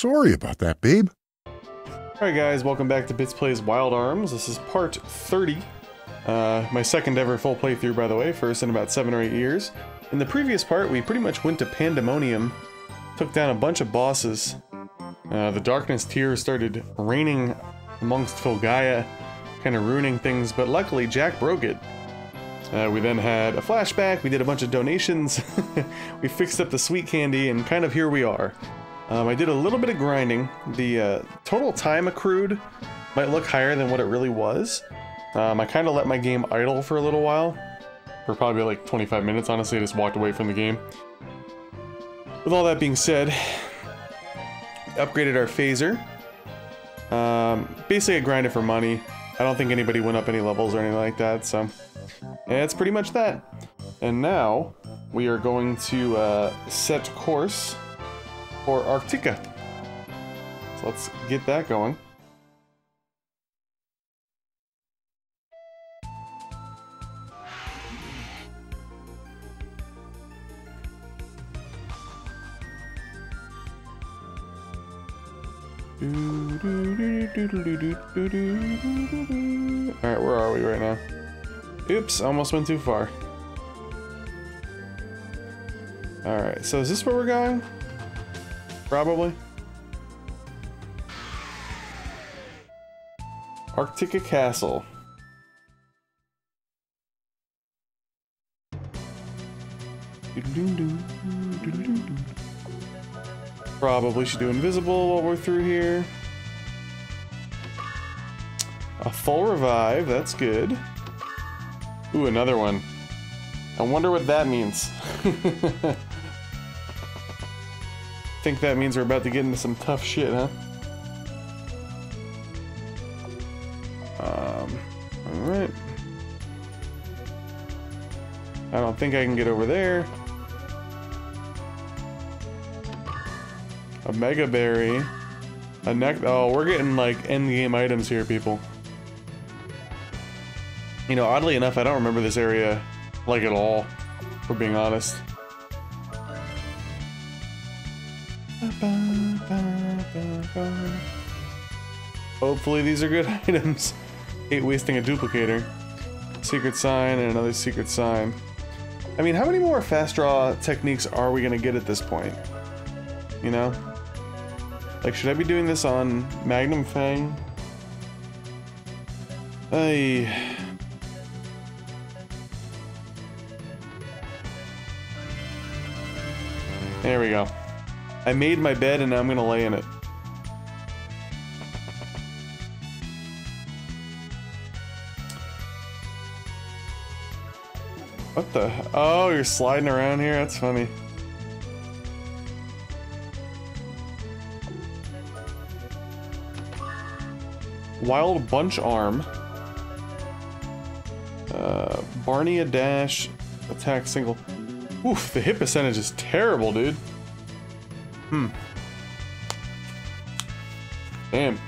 Sorry about that, babe. Alright guys, welcome back to Bits Plays Wild Arms. This is part 30. Uh, my second ever full playthrough, by the way, first in about 7 or 8 years. In the previous part, we pretty much went to Pandemonium, took down a bunch of bosses. Uh, the Darkness Tear started raining amongst Filgaia, kind of ruining things, but luckily Jack broke it. Uh, we then had a flashback, we did a bunch of donations, we fixed up the sweet candy, and kind of here we are. Um, I did a little bit of grinding. The uh, total time accrued might look higher than what it really was. Um, I kind of let my game idle for a little while. For probably like 25 minutes, honestly. I just walked away from the game. With all that being said, upgraded our phaser. Um, basically, I grinded for money. I don't think anybody went up any levels or anything like that, so... It's pretty much that. And now, we are going to uh, set course for Artica. So let's get that going. Alright, where are we right now? Oops, almost went too far. Alright, so is this where we're going? Probably. Artica Castle. Probably should do invisible while we're through here. A full revive, that's good. Ooh, another one. I wonder what that means. Think that means we're about to get into some tough shit, huh? Um, alright. I don't think I can get over there. A Mega Berry. A neck- oh, we're getting like endgame items here, people. You know, oddly enough, I don't remember this area like at all, for being honest. Hopefully these are good items. Hate wasting a duplicator. Secret sign and another secret sign. I mean, how many more fast draw techniques are we gonna get at this point? You know? Like, should I be doing this on Magnum Fang? Ay. There we go. I made my bed and I'm gonna lay in it. What the? Oh, you're sliding around here? That's funny. Wild Bunch Arm. Uh, Barney dash. Attack single. Oof, the hit percentage is terrible, dude. Hmm. Damn.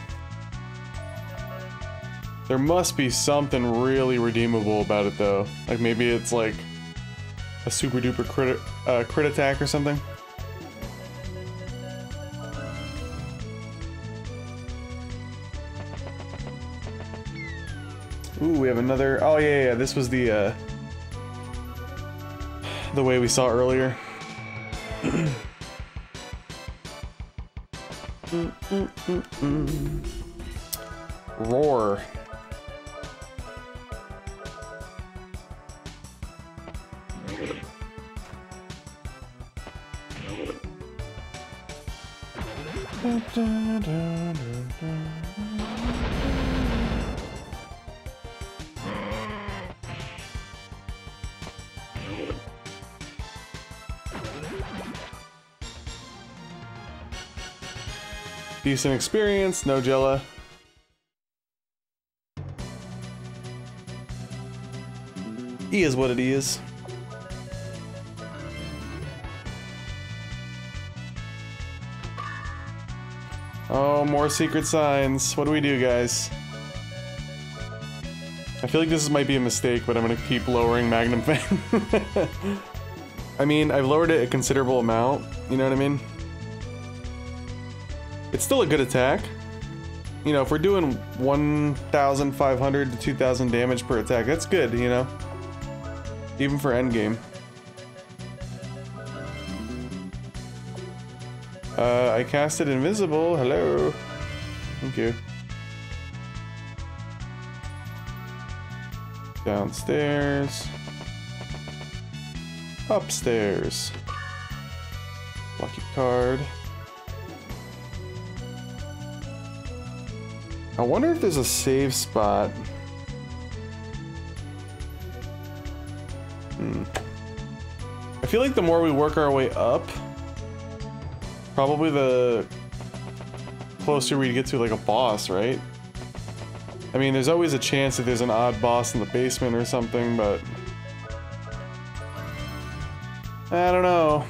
There must be something really redeemable about it, though. Like, maybe it's like a super duper crit, uh, crit attack or something. Ooh, we have another... Oh, yeah, yeah, this was the, uh... The way we saw earlier. Mm, mm, mm, Roar. Decent experience, no Gella. E is what it is. Oh, more secret signs. What do we do, guys? I feel like this might be a mistake, but I'm gonna keep lowering Magnum Fang. I mean, I've lowered it a considerable amount, you know what I mean? It's still a good attack. You know, if we're doing 1,500 to 2,000 damage per attack, that's good, you know? Even for endgame. Uh, I casted invisible. Hello. Thank you. Downstairs. Upstairs. Lucky card. I wonder if there's a save spot. Hmm. I feel like the more we work our way up, probably the closer we get to like a boss, right? I mean, there's always a chance that there's an odd boss in the basement or something, but... I don't know.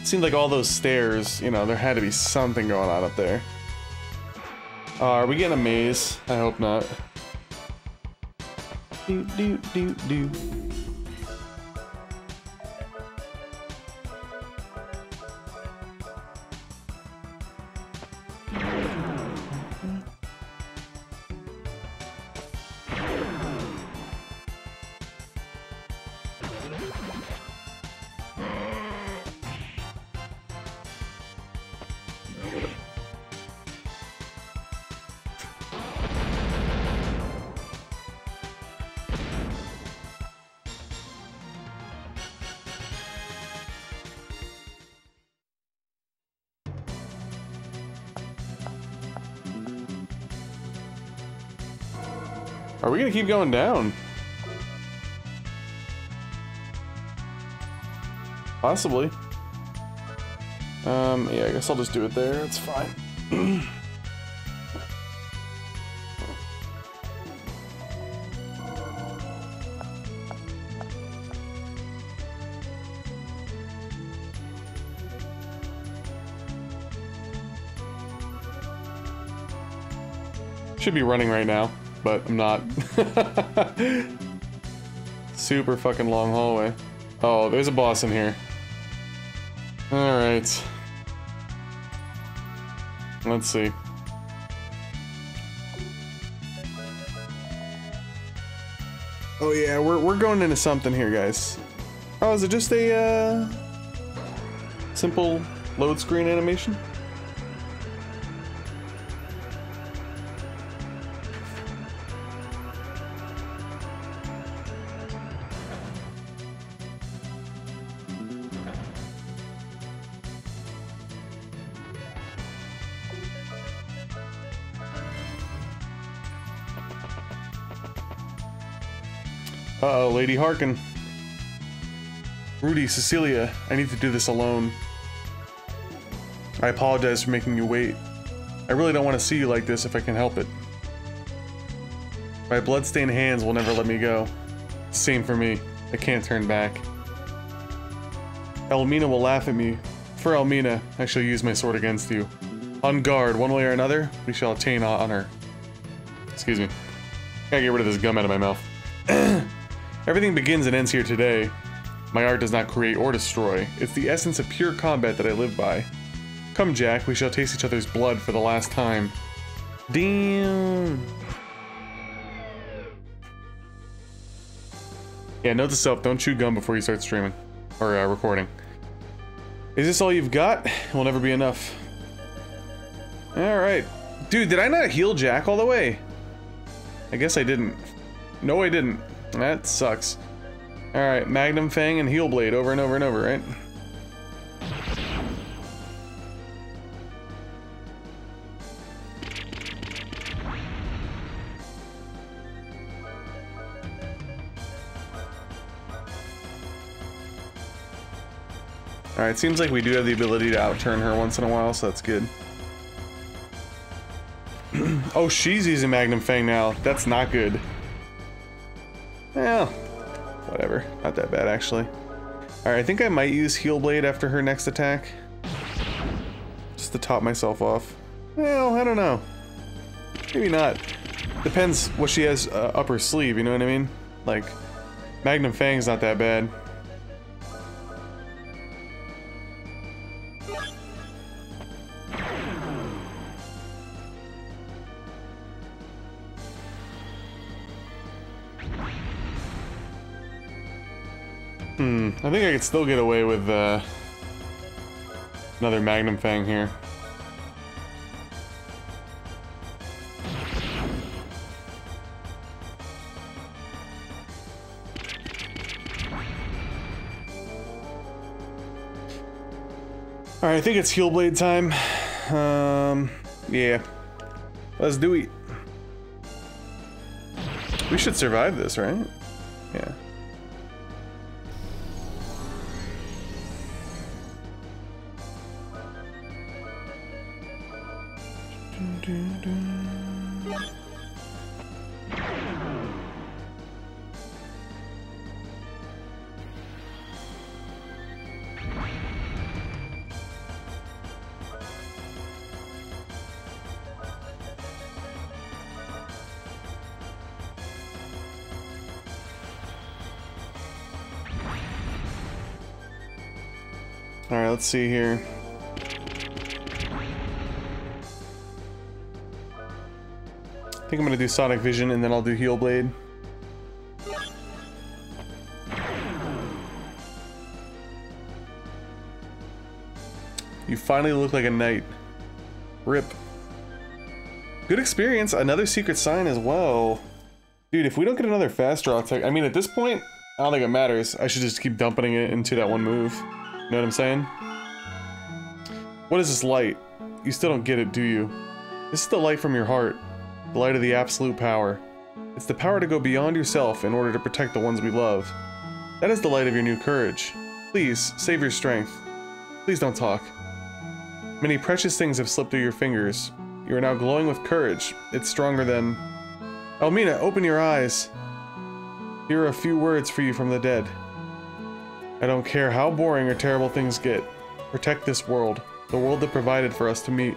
It seemed like all those stairs, you know, there had to be something going on up there. Uh, are we getting a maze? I hope not. Do, do, do, do. Gonna keep going down? Possibly. Um, yeah, I guess I'll just do it there. It's fine. Should be running right now but I'm not. Super fucking long hallway. Oh, there's a boss in here. Alright. Let's see. Oh yeah, we're, we're going into something here, guys. Oh, is it just a, uh, simple load screen animation? Harken. Rudy, Cecilia, I need to do this alone. I apologize for making you wait. I really don't want to see you like this if I can help it. My bloodstained hands will never let me go. Same for me. I can't turn back. Elmina will laugh at me. For Elmina, I shall use my sword against you. On guard, one way or another, we shall attain honor. Excuse me. Gotta get rid of this gum out of my mouth. Everything begins and ends here today. My art does not create or destroy. It's the essence of pure combat that I live by. Come, Jack, we shall taste each other's blood for the last time. Damn. Yeah, note to self, don't chew gum before you start streaming. Or uh, recording. Is this all you've got? It will never be enough. Alright. Dude, did I not heal Jack all the way? I guess I didn't. No, I didn't. That sucks. Alright, Magnum Fang and Heal Blade over and over and over, right? Alright, it seems like we do have the ability to outturn her once in a while, so that's good. oh, she's using Magnum Fang now. That's not good. Well, whatever. Not that bad, actually. Alright, I think I might use Heal Blade after her next attack. Just to top myself off. Well, I don't know. Maybe not. Depends what she has uh, up her sleeve, you know what I mean? Like, Magnum Fang's not that bad. Could still get away with uh, another Magnum Fang here. Alright, I think it's Heal Blade time. Um, yeah. Let's do it. We should survive this, right? Yeah. Alright, let's see here. I think I'm gonna do Sonic Vision and then I'll do Heal Blade. You finally look like a knight. Rip. Good experience. Another secret sign as well. Dude, if we don't get another fast draw tech, I mean, at this point, I don't think it matters. I should just keep dumping it into that one move. Know what I'm saying? What is this light? You still don't get it, do you? This is the light from your heart. The light of the absolute power. It's the power to go beyond yourself in order to protect the ones we love. That is the light of your new courage. Please, save your strength. Please don't talk. Many precious things have slipped through your fingers. You are now glowing with courage. It's stronger than... Elmina, open your eyes. Here are a few words for you from the dead. I don't care how boring or terrible things get. Protect this world. The world that provided for us to meet.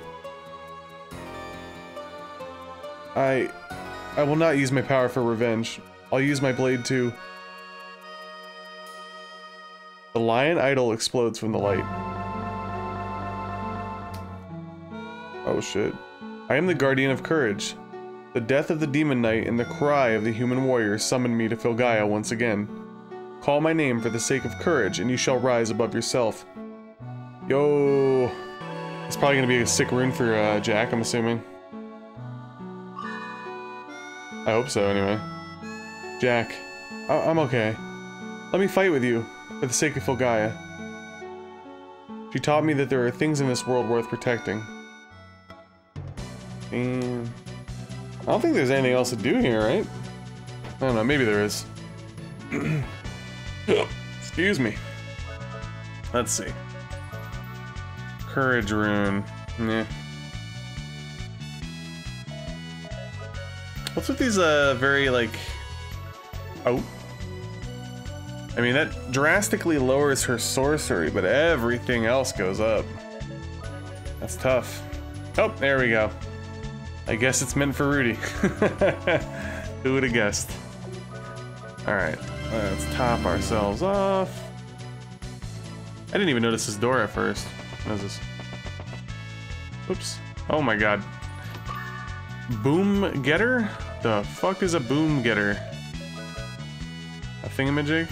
I... I will not use my power for revenge. I'll use my blade to... The lion idol explodes from the light. Oh shit. I am the guardian of courage. The death of the demon knight and the cry of the human warrior summoned me to Filgaia once again. Call my name for the sake of courage, and you shall rise above yourself. Yo! It's probably gonna be a sick rune for uh, Jack, I'm assuming. I hope so, anyway. Jack, I I'm okay. Let me fight with you, for the sake of Filgaia. She taught me that there are things in this world worth protecting. And... I don't think there's anything else to do here, right? I don't know, maybe there is. Excuse me. Let's see. Courage rune. What's with these, uh, very, like... Oh. I mean, that drastically lowers her sorcery, but everything else goes up. That's tough. Oh, there we go. I guess it's meant for Rudy. Who would have guessed? Alright, let's top ourselves off. I didn't even notice this door at first. What is this? Oops. Oh my god. Boom getter? The fuck is a boom getter? A thingamajig?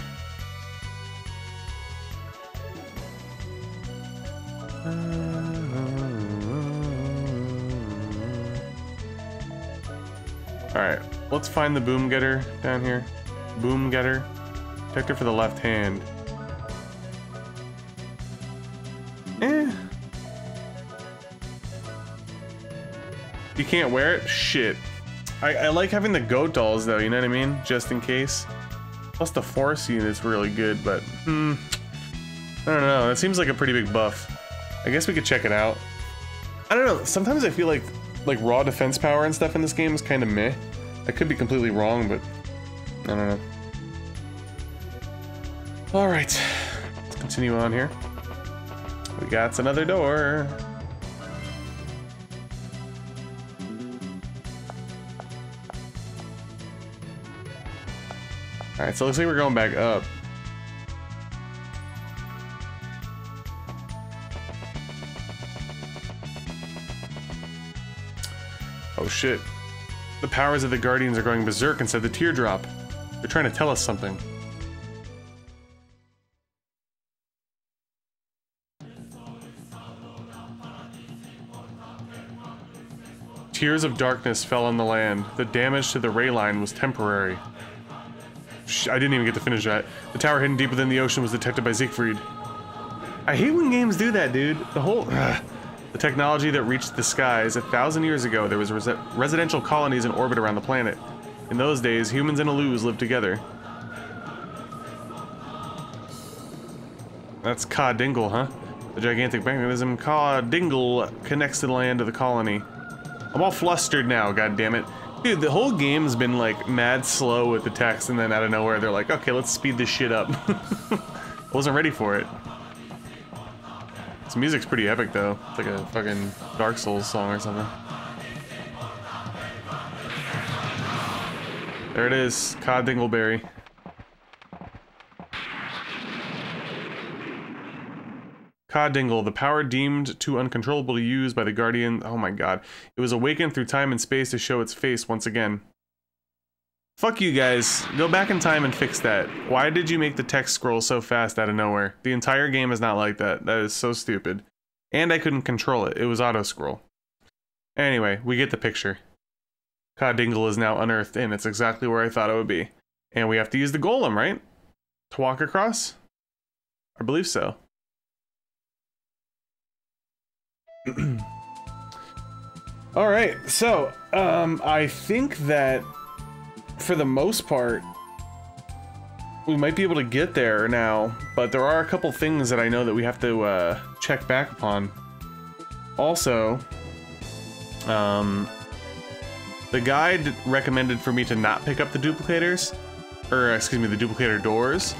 Alright, let's find the boom getter down here. Boom getter. Protector for the left hand. Eh. You can't wear it? Shit. I, I like having the goat dolls though, you know what I mean? Just in case. Plus the force unit is really good, but hmm. I don't know, that seems like a pretty big buff. I guess we could check it out. I don't know, sometimes I feel like like raw defense power and stuff in this game is kind of meh. I could be completely wrong, but I don't know. Alright, let's continue on here. We got another door. Alright, so it looks like we're going back up. Oh shit. The powers of the Guardians are going berserk inside the teardrop. They're trying to tell us something. Tears of darkness fell on the land. The damage to the ray line was temporary. I didn't even get to finish that. The tower hidden deep within the ocean was detected by Siegfried. I hate when games do that, dude. The whole... Ugh. The technology that reached the skies a thousand years ago, there was res residential colonies in orbit around the planet. In those days, humans and Alus lived together. That's Ka Dingel, huh? The gigantic mechanism Ka Dingel connects to the land of the colony. I'm all flustered now, God damn it! Dude, the whole game's been like mad slow with the text and then out of nowhere they're like, okay, let's speed this shit up. I wasn't ready for it. This music's pretty epic though. It's like a fucking Dark Souls song or something. There it is, Cod Dingleberry. Ka Dingel, the power deemed too uncontrollable to use by the Guardian. Oh my god. It was awakened through time and space to show its face once again. Fuck you guys. Go back in time and fix that. Why did you make the text scroll so fast out of nowhere? The entire game is not like that. That is so stupid. And I couldn't control it. It was auto scroll. Anyway, we get the picture. Ka Dingel is now unearthed and it's exactly where I thought it would be. And we have to use the golem, right? To walk across? I believe so. All right, so um, I think that for the most part, we might be able to get there now, but there are a couple things that I know that we have to uh, check back upon. Also, um, the guide recommended for me to not pick up the duplicators, or excuse me, the duplicator doors.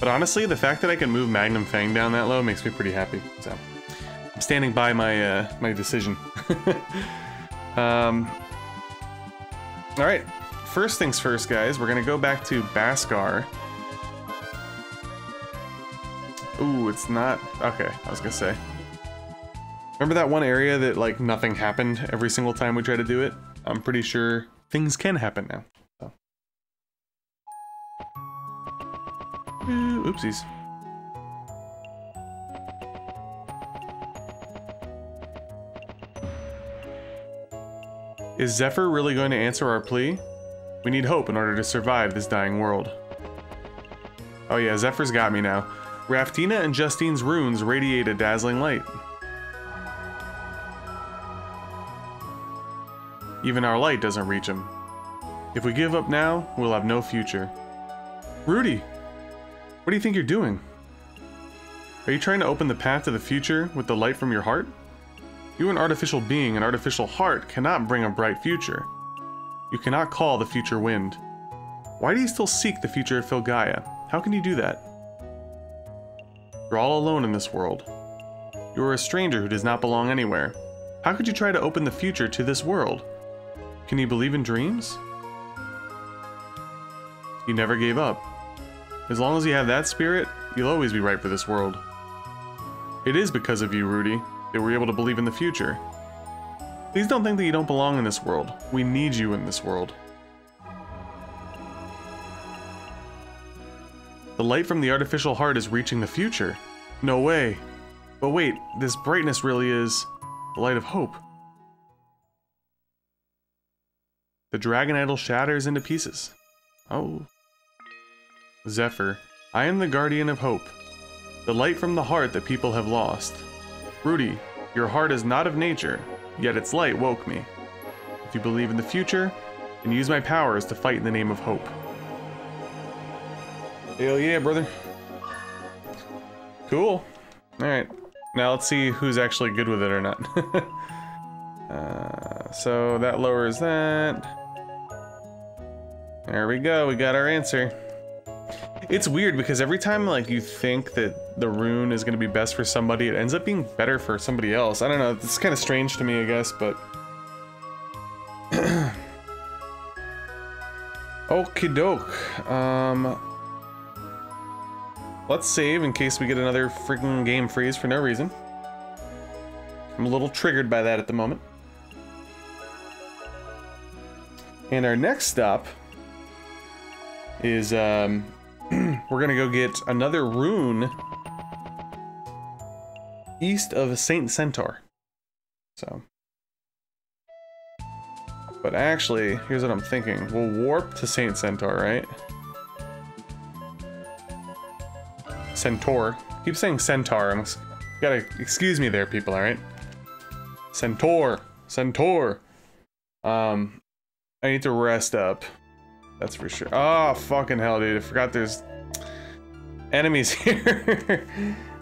But honestly, the fact that I can move Magnum Fang down that low makes me pretty happy. So I'm standing by my uh, my decision. um, all right, first things first, guys. We're gonna go back to Baskar. Ooh, it's not okay. I was gonna say. Remember that one area that like nothing happened every single time we try to do it? I'm pretty sure things can happen now. So. oopsies. Is Zephyr really going to answer our plea? We need hope in order to survive this dying world. Oh yeah, Zephyr's got me now. Raftina and Justine's runes radiate a dazzling light. Even our light doesn't reach him. If we give up now, we'll have no future. Rudy! What do you think you're doing? Are you trying to open the path to the future with the light from your heart? You, an artificial being, an artificial heart, cannot bring a bright future. You cannot call the future wind. Why do you still seek the future of Filgaia? How can you do that? You're all alone in this world. You are a stranger who does not belong anywhere. How could you try to open the future to this world? Can you believe in dreams? You never gave up. As long as you have that spirit, you'll always be right for this world. It is because of you, Rudy, that we're able to believe in the future. Please don't think that you don't belong in this world. We need you in this world. The light from the artificial heart is reaching the future. No way. But wait, this brightness really is the light of hope. The dragon idol shatters into pieces. Oh. Zephyr, I am the guardian of hope. The light from the heart that people have lost. Rudy, your heart is not of nature, yet its light woke me. If you believe in the future, then use my powers to fight in the name of hope. Hell yeah, brother. Cool. Alright. Now let's see who's actually good with it or not. uh, so that lowers that. There we go, we got our answer. It's weird because every time like you think that the rune is going to be best for somebody, it ends up being better for somebody else. I don't know, it's kind of strange to me, I guess, but... Okie doke. Um, let's save in case we get another freaking game freeze for no reason. I'm a little triggered by that at the moment. And our next stop is um, we're gonna go get another rune east of Saint Centaur. So But actually, here's what I'm thinking. We'll warp to Saint Centaur, right? Centaur. Keep saying Centaur. I'm, gotta excuse me there, people. All right. Centaur. Centaur. Um, I need to rest up. That's for sure. Oh, fucking hell, dude. I forgot there's enemies here.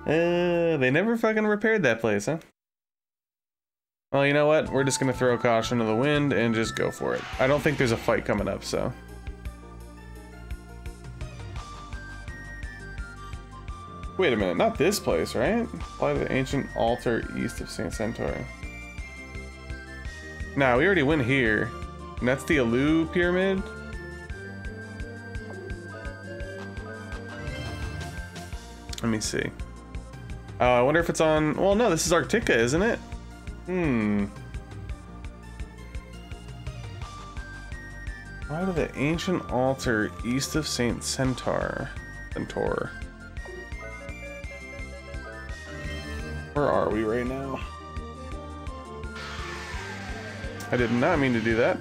uh, they never fucking repaired that place, huh? Well, you know what? We're just gonna throw caution to the wind and just go for it. I don't think there's a fight coming up, so. Wait a minute, not this place, right? Fly the ancient altar east of St. Centaur. Nah, we already went here. And that's the Alu pyramid? Let me see. Oh, I wonder if it's on... Well, no, this is Artica, isn't it? Hmm. Why to the ancient altar east of St. Centaur? Centaur. Where are we right now? I did not mean to do that.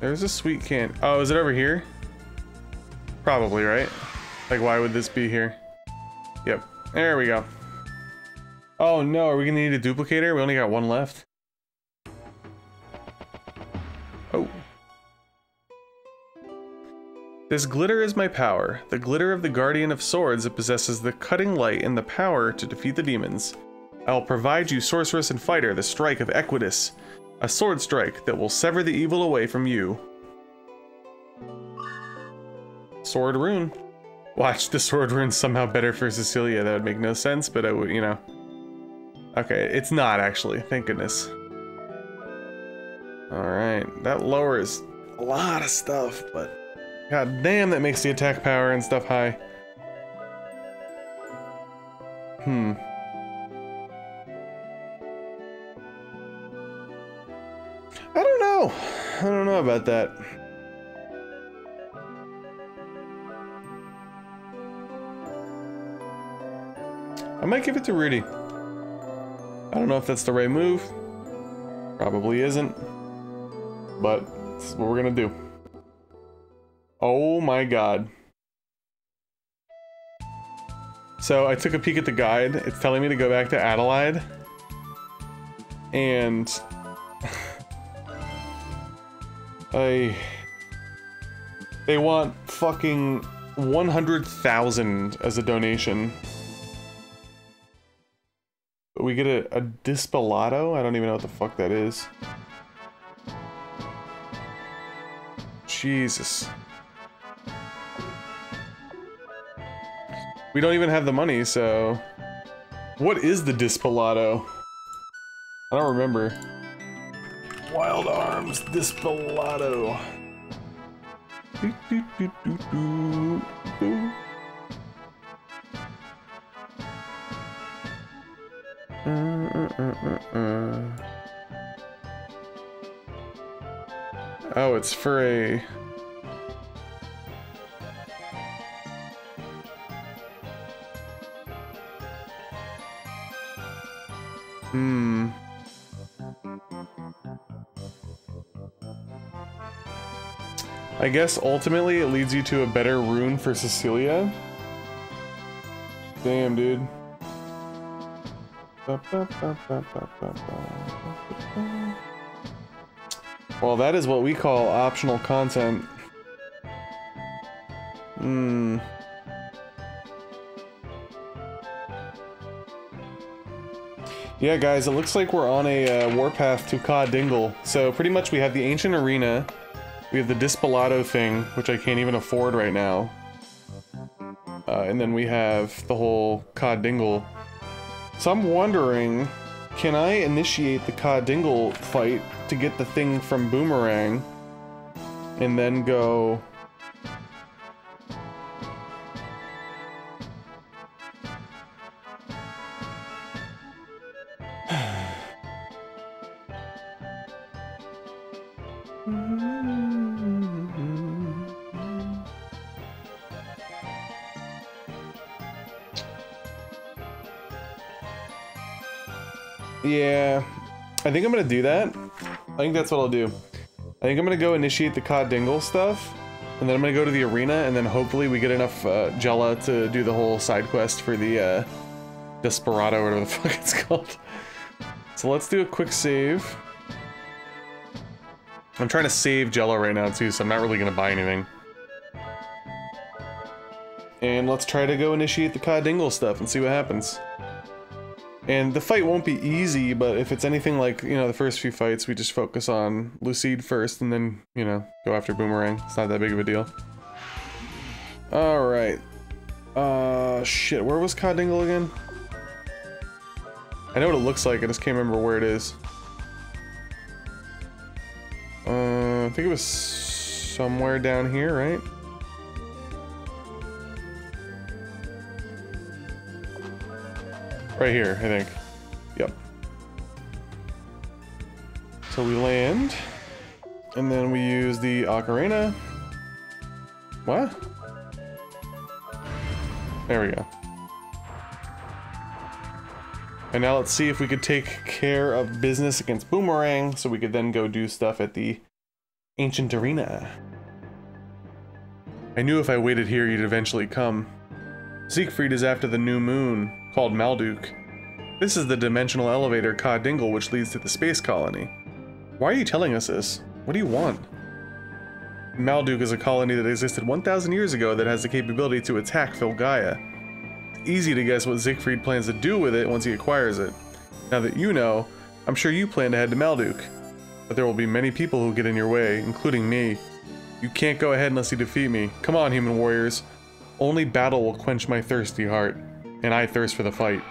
There's a sweet can. Oh, is it over here? Probably, right? Like, why would this be here? Yep. There we go. Oh no, are we gonna need a duplicator? We only got one left. Oh. This glitter is my power, the glitter of the Guardian of Swords that possesses the cutting light and the power to defeat the demons. I will provide you, sorceress and fighter, the strike of Equitus, a sword strike that will sever the evil away from you. Sword rune. Watch the sword rune somehow better for Cecilia. That would make no sense, but I would, you know. Okay, it's not actually. Thank goodness. Alright, that lowers a lot of stuff, but God damn, that makes the attack power and stuff high. Hmm. I don't know. I don't know about that. I might give it to Rudy. I don't know if that's the right move. Probably isn't. But this is what we're gonna do. Oh my god. So I took a peek at the guide. It's telling me to go back to Adelaide. And... I... They want fucking 100,000 as a donation. We get a, a Dispolato? I don't even know what the fuck that is. Jesus. We don't even have the money, so... What is the Dispolato? I don't remember. Wild Arms Dispolato. Oh, it's a... Hmm. I guess ultimately it leads you to a better rune for Cecilia. Damn, dude. Well, that is what we call optional content. Hmm. Yeah, guys, it looks like we're on a uh, warpath to Ka Dingel. So pretty much we have the Ancient Arena, we have the Dispolato thing, which I can't even afford right now. Uh, and then we have the whole Ka Dingel. So I'm wondering, can I initiate the Ka Dingel fight to get the thing from Boomerang? And then go... think I'm gonna do that. I think that's what I'll do. I think I'm gonna go initiate the Ka Dingel stuff, and then I'm gonna go to the arena, and then hopefully we get enough uh, Gella to do the whole side quest for the uh, Desperado, whatever the fuck it's called. So let's do a quick save. I'm trying to save Jello right now too, so I'm not really gonna buy anything. And let's try to go initiate the Ka Dingel stuff and see what happens. And the fight won't be easy, but if it's anything like, you know, the first few fights, we just focus on Luceid first and then, you know, go after Boomerang. It's not that big of a deal. Alright. Uh, shit, where was Ka Dingel again? I know what it looks like, I just can't remember where it is. Uh, I think it was somewhere down here, right? Right here, I think. Yep. So we land, and then we use the ocarina. What? There we go. And now let's see if we could take care of business against Boomerang so we could then go do stuff at the Ancient Arena. I knew if I waited here you'd eventually come. Siegfried is after the new moon, called Malduke. This is the dimensional elevator Ka Dingel which leads to the space colony. Why are you telling us this? What do you want? Malduke is a colony that existed 1,000 years ago that has the capability to attack Filgaia. It's easy to guess what Siegfried plans to do with it once he acquires it. Now that you know, I'm sure you plan to head to Malduke. But there will be many people who get in your way, including me. You can't go ahead unless you defeat me. Come on, human warriors. Only battle will quench my thirsty heart, and I thirst for the fight.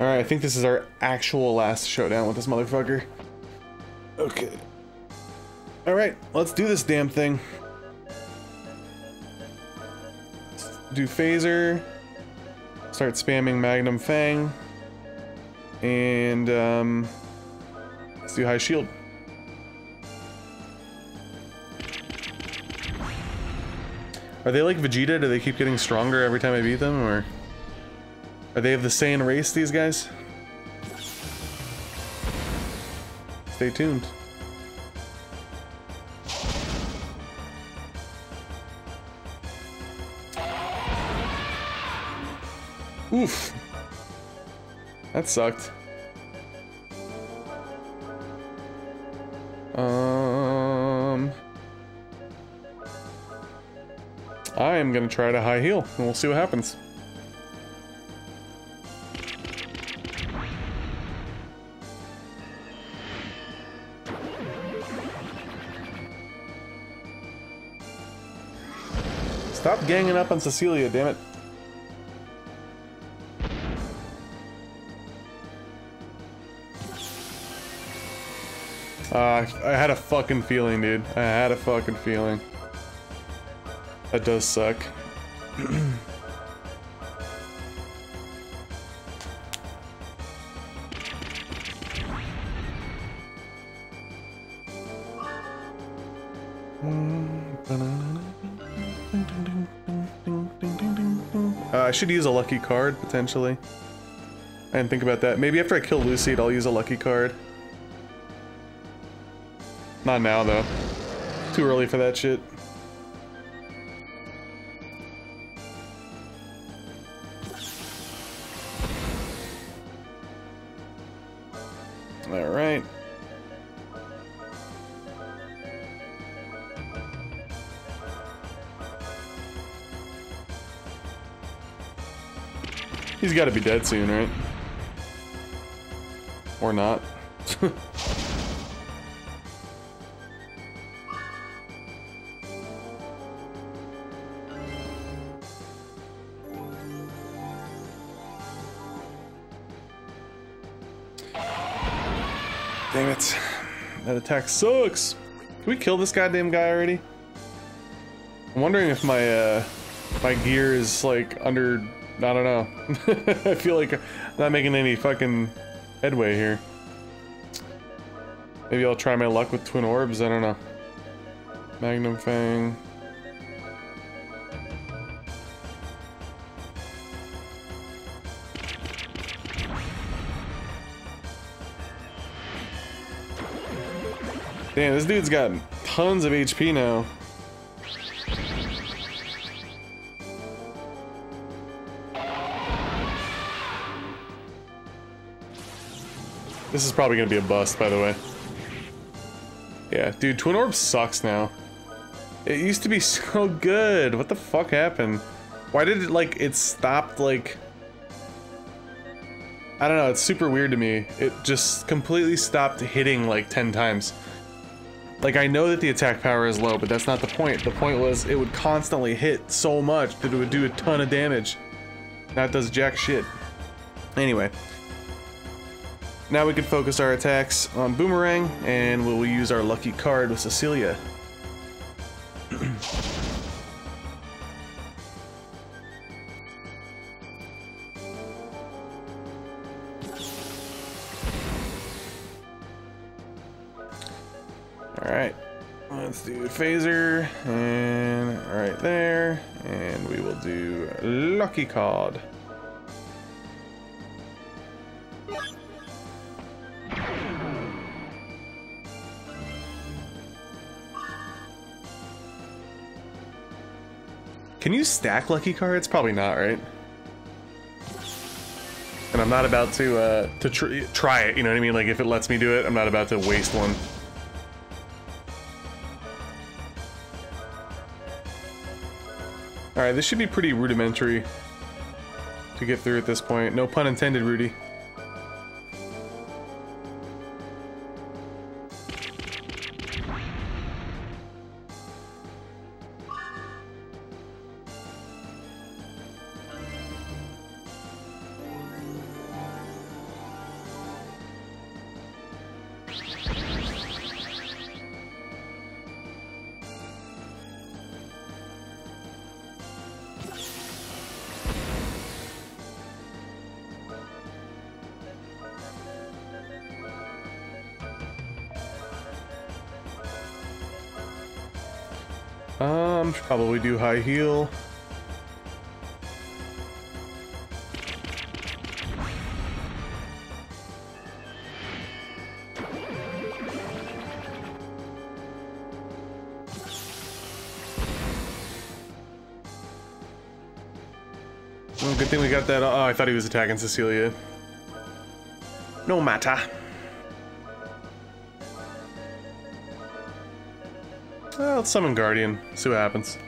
Alright, I think this is our actual last showdown with this motherfucker. Okay. Alright, let's do this damn thing. Let's do phaser. Start spamming Magnum Fang. And, um... Let's do high shield. Are they like Vegeta? Do they keep getting stronger every time I beat them, or... Are they of the Saiyan race, these guys? Stay tuned. Oof. That sucked. Um... I am gonna try to high heel, and we'll see what happens. Ganging up on Cecilia, damn it. Uh, I had a fucking feeling, dude. I had a fucking feeling. That does suck. should use a lucky card, potentially. I didn't think about that. Maybe after I kill Luceid, I'll use a lucky card. Not now, though. Too early for that shit. He's got to be dead soon, right? Or not. Dang it. That attack sucks. Can we kill this goddamn guy already? I'm wondering if my, uh, my gear is, like, under... I don't know. I feel like I'm not making any fucking headway here. Maybe I'll try my luck with Twin Orbs, I don't know. Magnum Fang. Damn, this dude's got tons of HP now. This is probably gonna be a bust, by the way. Yeah, dude, Twin Orb sucks now. It used to be so good. What the fuck happened? Why did it, like, it stopped, like... I don't know, it's super weird to me. It just completely stopped hitting, like, 10 times. Like, I know that the attack power is low, but that's not the point. The point was it would constantly hit so much that it would do a ton of damage. That does jack shit. Anyway. Now we can focus our attacks on Boomerang, and we'll use our lucky card with Cecilia. Alright, let's do phaser, and right there, and we will do lucky card. Can you stack lucky cards? Probably not, right? And I'm not about to uh, to tr try it. You know what I mean? Like if it lets me do it, I'm not about to waste one. All right, this should be pretty rudimentary to get through at this point. No pun intended, Rudy. High heal. Oh, good thing we got that. Uh, oh, I thought he was attacking Cecilia. No matter. Well, let's summon Guardian. See what happens.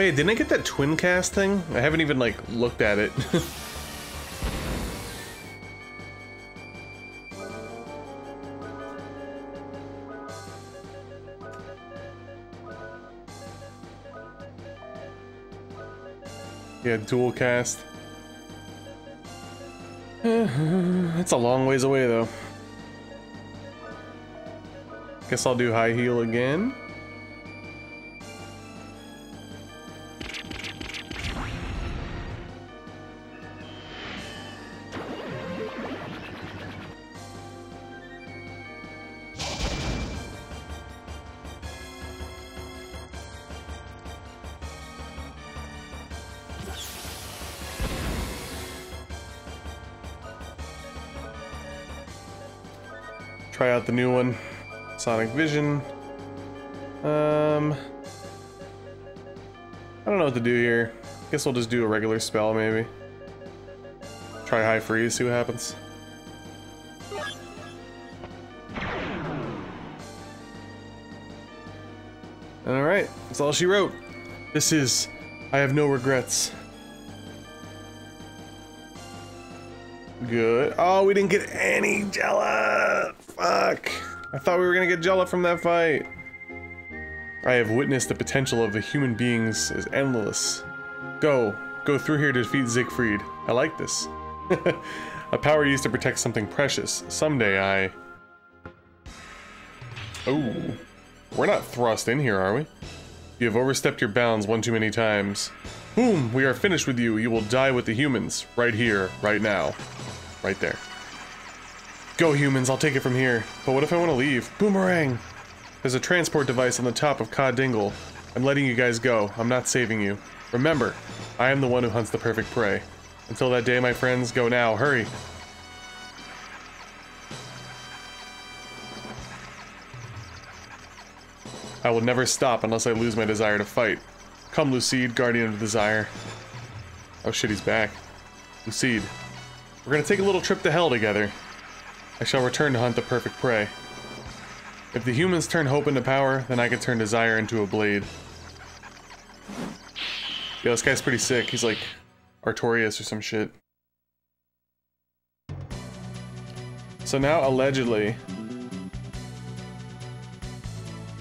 Wait, didn't I get that twin cast thing? I haven't even, like, looked at it. Yeah, dual cast. It's a long ways away though. Guess I'll do high heal again. Try out the new one. Sonic Vision. Um, I don't know what to do here. Guess we'll just do a regular spell, maybe. Try High Freeze, see what happens. Alright, that's all she wrote. This is I have no regrets. Good. Oh, we didn't get any Gella! Fuck! I thought we were gonna get Gella from that fight. I have witnessed the potential of the human beings is endless. Go. Go through here to defeat Zeikfried. I like this. A power used to protect something precious. Someday I... Oh. We're not thrust in here, are we? You have overstepped your bounds one too many times. Boom! We are finished with you. You will die with the humans. Right here, right now. Right there. Go, humans, I'll take it from here. But what if I want to leave? Boomerang! There's a transport device on the top of Ka Dingel. I'm letting you guys go. I'm not saving you. Remember, I am the one who hunts the perfect prey. Until that day, my friends, go now. Hurry. I will never stop unless I lose my desire to fight. Come, Luceid, guardian of desire. Oh shit, he's back. Luceid. We're gonna take a little trip to hell together. I shall return to hunt the perfect prey. If the humans turn hope into power, then I can turn desire into a blade. Yeah, this guy's pretty sick. He's like Artorias or some shit. So now, allegedly...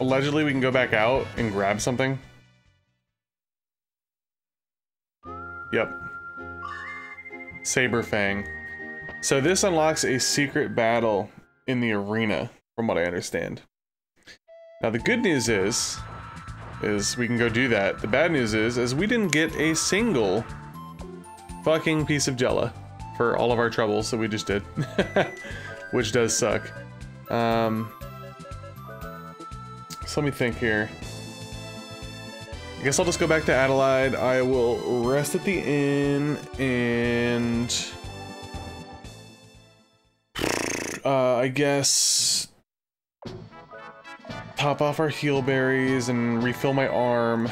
Allegedly, we can go back out and grab something. Yep. Saber Fang. So this unlocks a secret battle in the arena, from what I understand. Now the good news is, is we can go do that. The bad news is, is we didn't get a single fucking piece of Gella for all of our troubles that we just did. Which does suck. Um, so let me think here. I guess I'll just go back to Adlehyde. I will rest at the inn and... Uh, I guess... Top off our heal berries and refill my arm.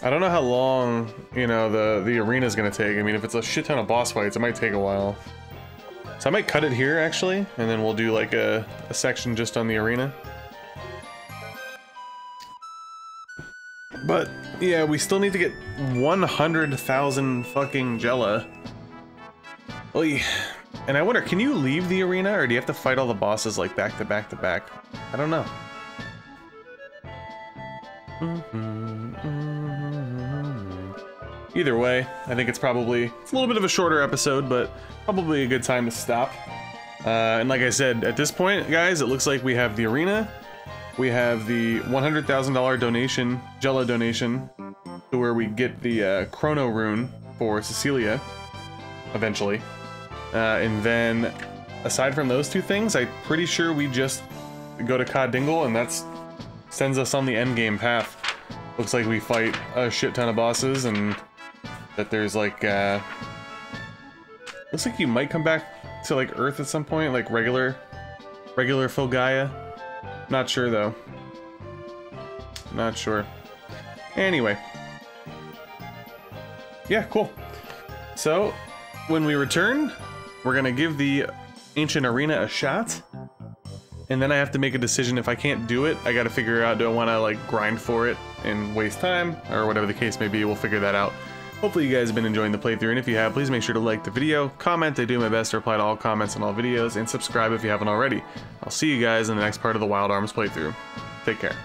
I don't know how long, you know, the, the arena is to take. I mean, if it's a shit ton of boss fights, it might take a while. So I might cut it here, actually, and then we'll do, like, a, a section just on the arena. But, yeah, we still need to get 100,000 fucking Gella. Oy. And I wonder, can you leave the arena, or do you have to fight all the bosses, like, back to back to back? I don't know. Either way, I think it's probably it's a little bit of a shorter episode, but probably a good time to stop. Uh, and like I said, at this point, guys, it looks like we have the arena, we have the $100,000 donation, Gella donation, to where we get the uh, Chrono Rune for Cecilia, eventually. Uh, and then, aside from those two things, I'm pretty sure we just go to Ka Dingel, and that's sends us on the end game path. Looks like we fight a shit ton of bosses, and that there's like, uh... Looks like you might come back to like Earth at some point, like regular, regular Filgaia. Not sure though. Not sure. Anyway. Yeah, cool. So, when we return, we're gonna give the Ancient Arena a shot. And then I have to make a decision if I can't do it, I gotta figure out do I wanna like grind for it and waste time, or whatever the case may be, we'll figure that out. Hopefully you guys have been enjoying the playthrough, and if you have, please make sure to like the video, comment, I do my best to reply to all comments on all videos, and subscribe if you haven't already. I'll see you guys in the next part of the Wild Arms playthrough. Take care.